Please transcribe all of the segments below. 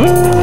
you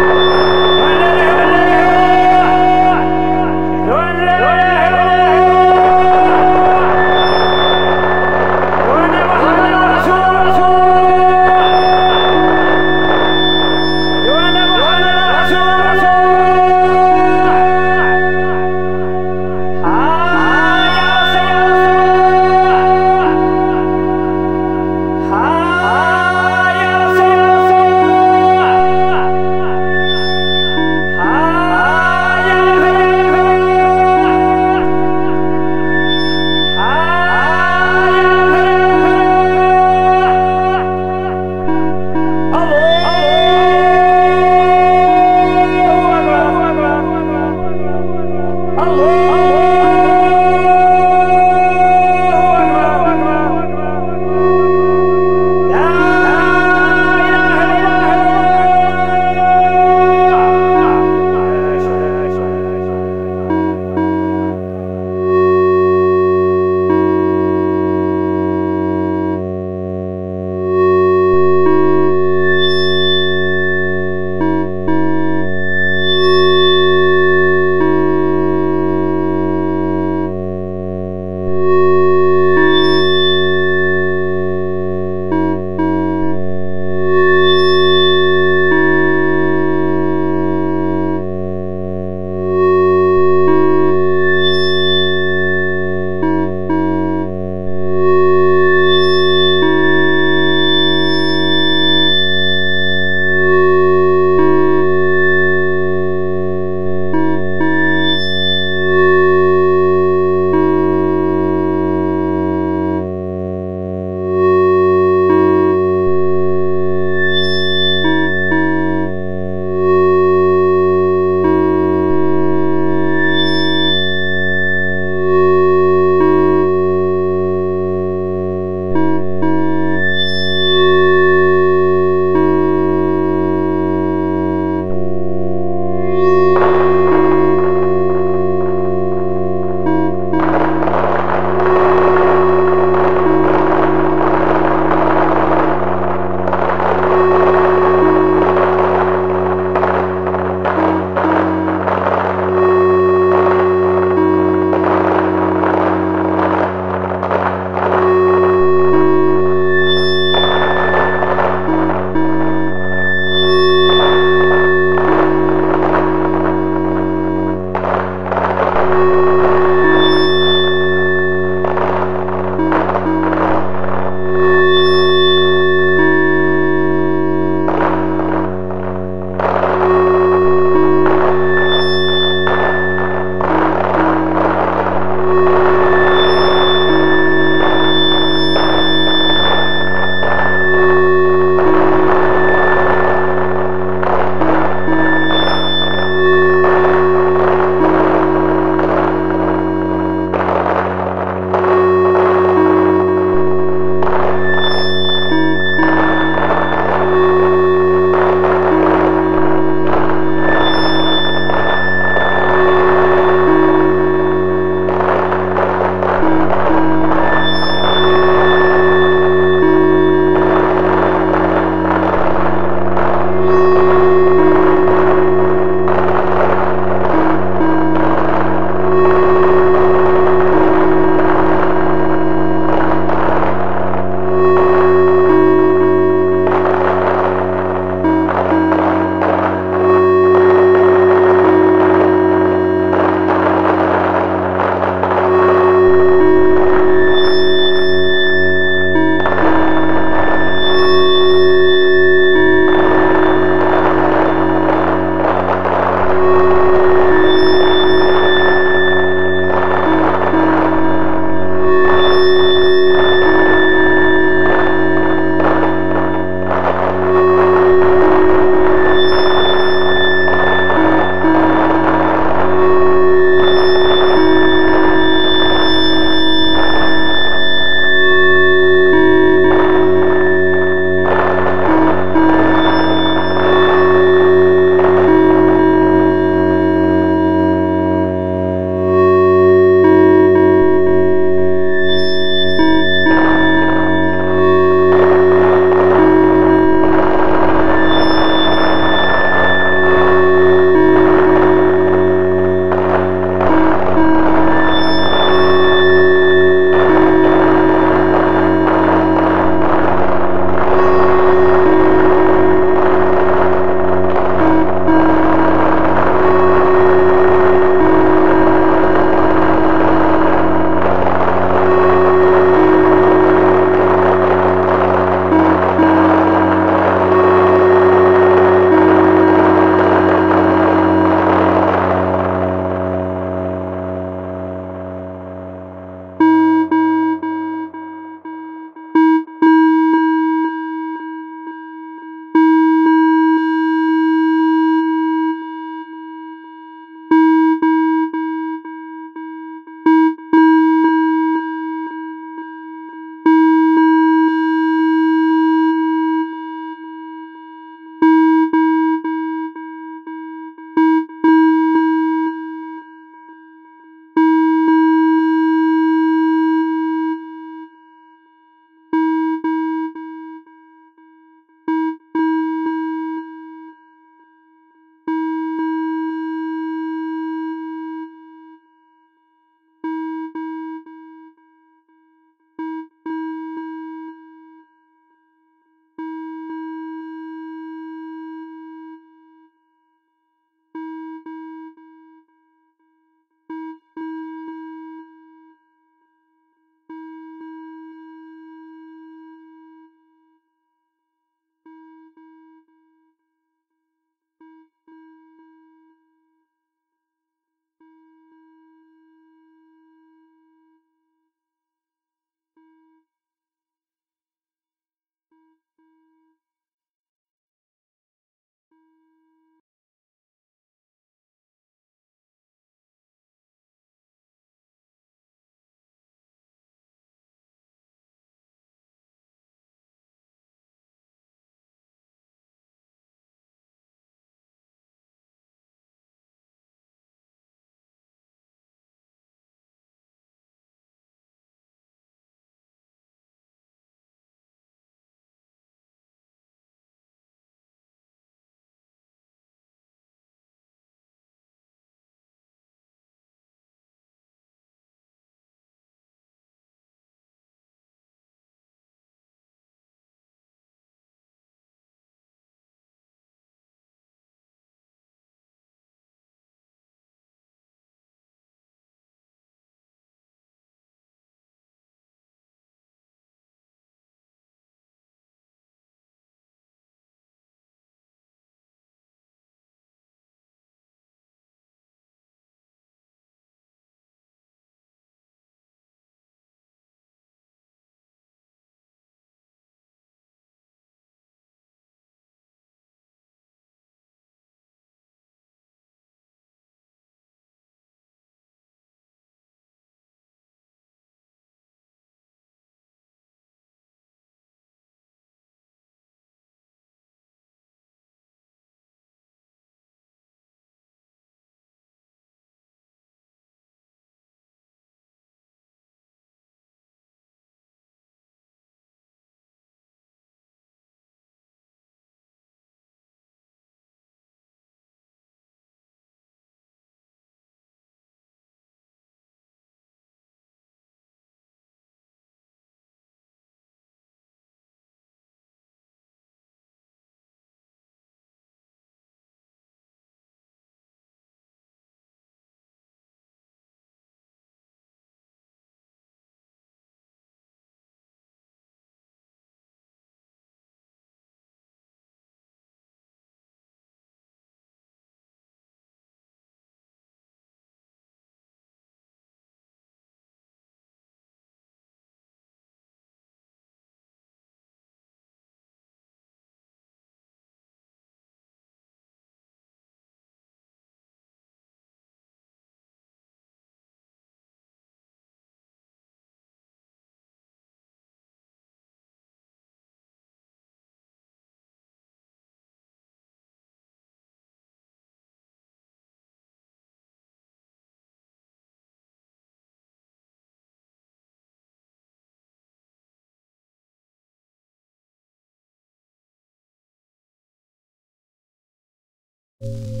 Thank you.